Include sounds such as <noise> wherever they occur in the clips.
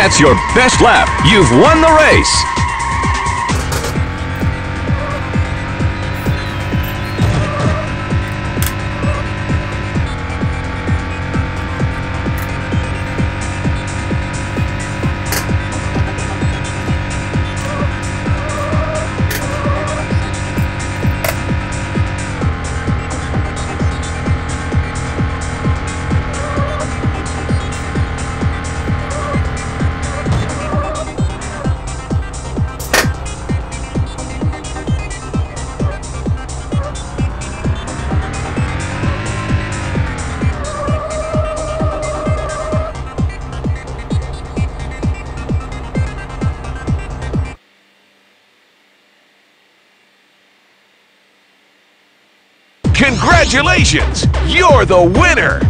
That's your best lap. You've won the race. Congratulations! You're the winner!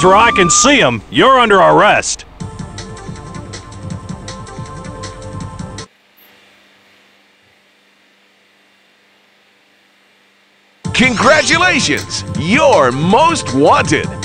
hands where I can see them. You're under arrest. Congratulations! You're most wanted!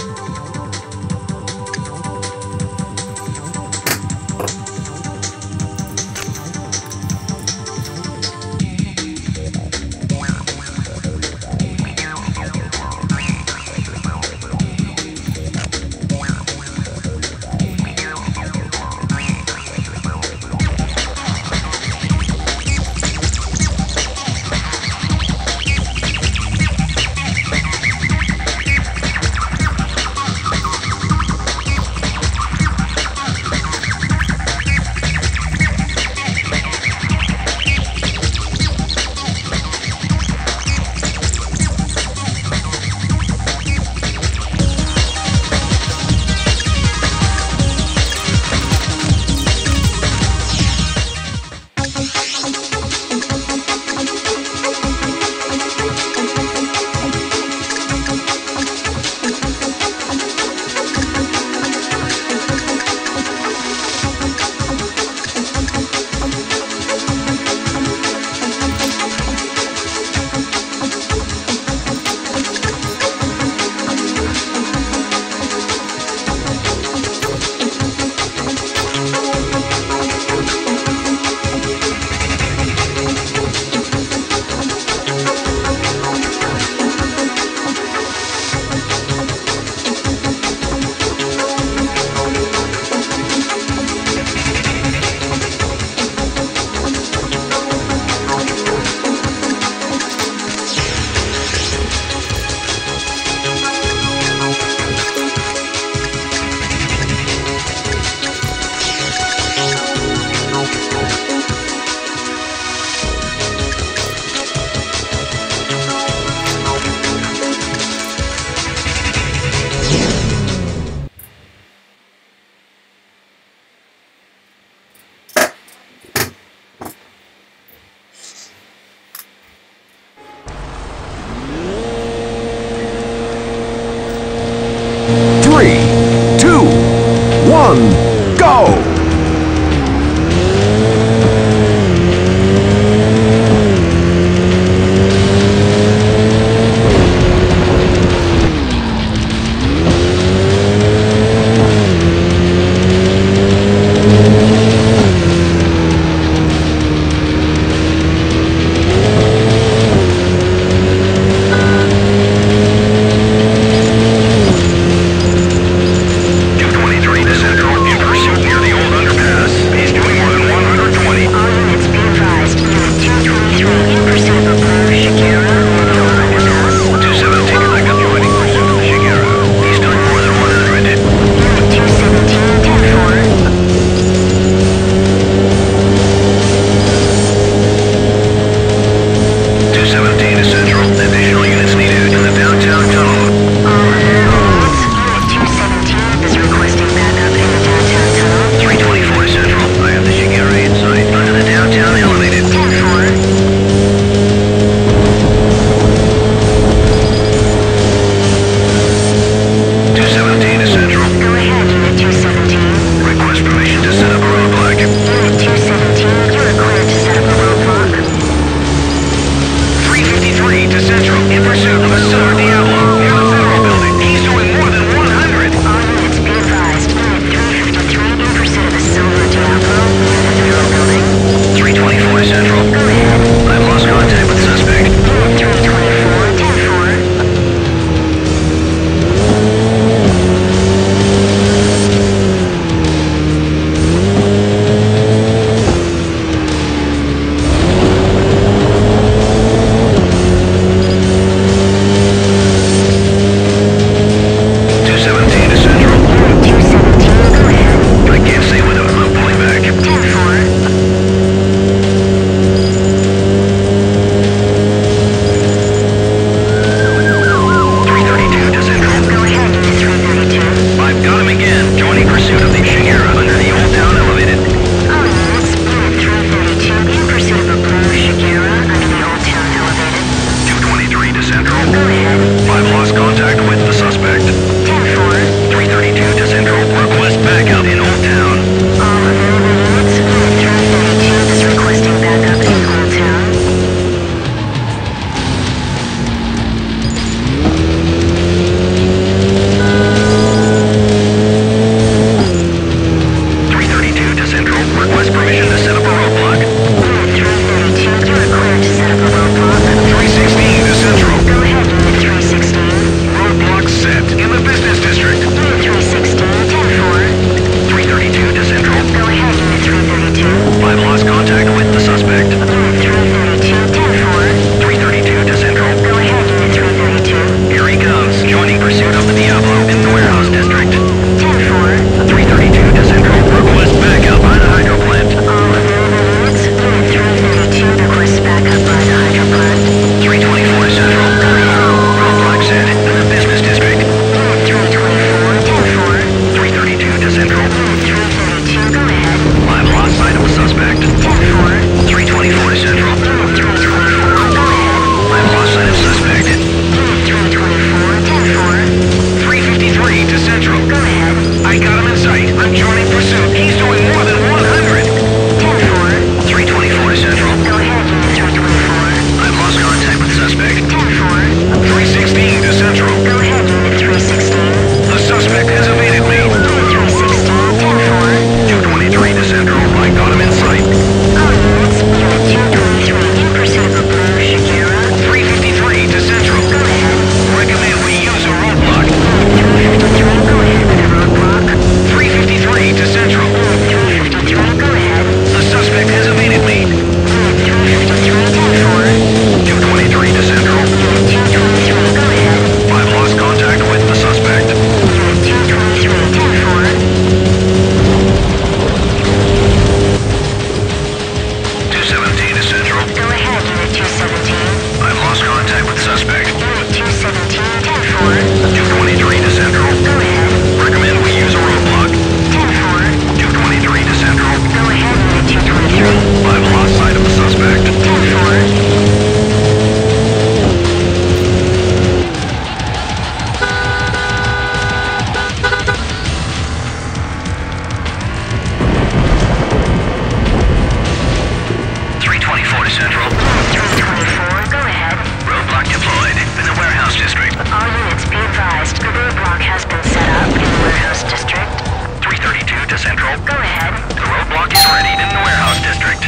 to Central. Go ahead. The roadblock is ready in the warehouse district.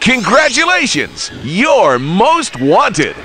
Congratulations! You're most wanted!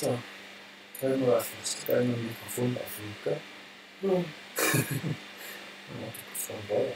Zo. Kan je me even rustig. Kan je mijn microfoon afroepen? Ja. <laughs> Dan gewoon.